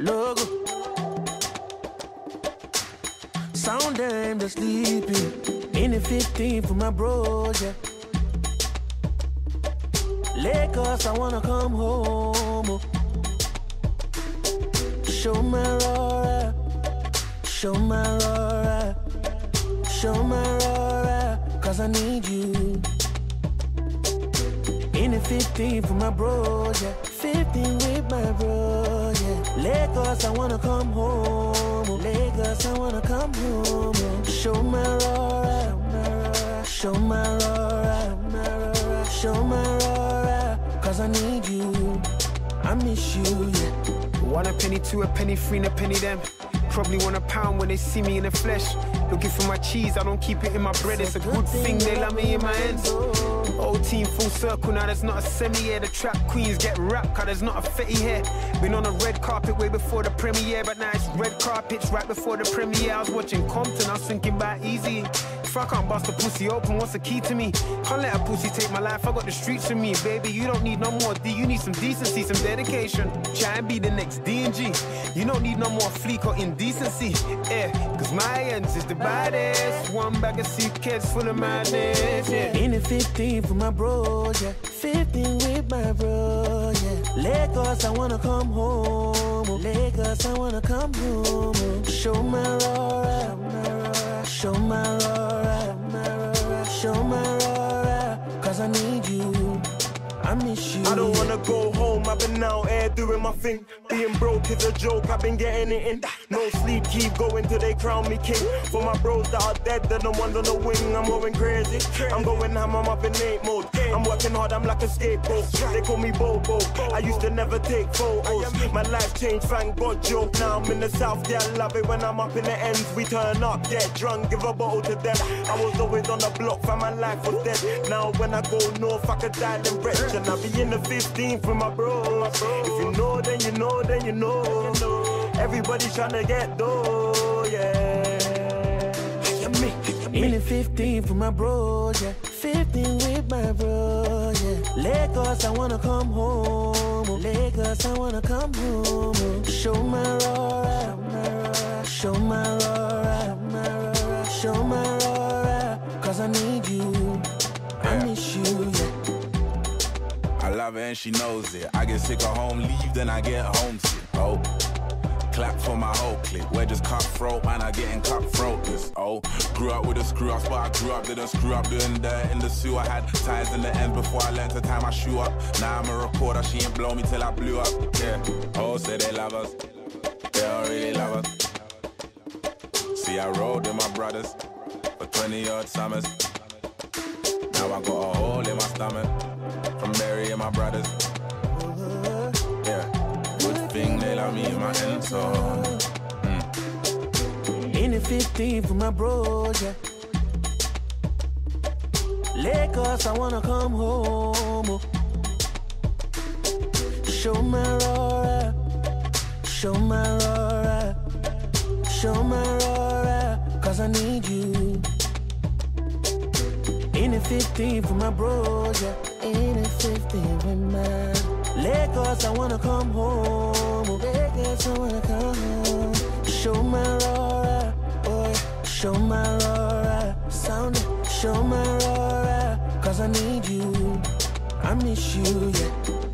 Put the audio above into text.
logo. Sound them just sleeping. In the 15 for my bros, yeah. Lagos, I wanna come home. oh. Show my Rora, show my Rora, show my Rora, cause I need you. In the 15 for my bros, yeah. 15 with my bro, yeah. Lagos, I wanna come home. Lagos, I wanna come home. Show my Rora, show my Rora, show my Rora, cause I need you. I miss you, yeah. One a penny, two a penny, three and a penny them. Probably want a pound when they see me in the flesh. Looking for my cheese, I don't keep it in my bread. It's a good thing they love me in my ends. Team full circle now, there's not a semi here. The trap queens get wrapped, cause there's not a fetty here. Been on a red carpet way before the premiere, but now it's red carpets right before the premiere. I was watching Compton, I was thinking about easy. If I can't bust a pussy open, what's the key to me? Can't let a pussy take my life, I got the streets with me. Baby, you don't need no more D, you need some decency, some dedication. Try and be the next D&G. You don't need no more fleek or indecency. Yeah, cause my ends is the baddest. One bag of suitcase full of madness. Yeah. In the 15 for my bros, yeah. 15 with my bro, yeah. Lagos, I wanna come home. oh. Lagos, I wanna come home. oh. Show my Rora, show my Rora, cause I need you. I miss you. I don't wanna go home, I've been out doing my thing. Being broke is a joke, I've been getting it in. No sleep, keep going till they crown me king. For my bros that are dead, they're the ones on the wing. I'm going crazy. I'm going ham, I'm up in eight mode. I'm working hard, I'm like a scapegoat. They call me Bobo. I used to never take photos. My life changed, thank God, joke. Now I'm in the south, yeah, I love it when I'm up in the ends. We turn up, get drunk, give a bottle to them. I was always on the block, for my life was dead. Now when I go north, I could die in wretch. And I be in the 15 for my bros. You know, then you know, then you know. Everybody tryna get dough, yeah. In the 15 for my bros, yeah. 15 with my bro, yeah. Lagos, I wanna come home. oh. Lagos, I wanna come home. oh. Show my Rora, Love her and she knows it. I get sick of home, leave, then I get homesick. Oh. Clap for my whole clique. We're just cutthroat, man. I getting cutthroat. This, oh, grew up with a screw ups, but I grew up, didn't screw up doing dirt in the sewer. I had ties in the end before I learned to tie my shoe up. Now I'm a reporter, she ain't blow me till I blew up. Yeah, oh, say they love us. They don't really love us. See, I rode with my brothers for 20 odd summers. Now I got a hole in my stomach from burying my brothers. Yeah, good thing they love me in my end zone. In the 15 for my bros, yeah. Lagos, I wanna come home. oh. Show my Rora, show my Rora, show my Rora, cause I need you. In the 15 for my bros, yeah. In the 15 with my Lagos, I wanna come home. oh. Lagos, I wanna come home. Show my Rora, boy, show my Rora, sound show my Rora, cause I need you. I miss you, yeah.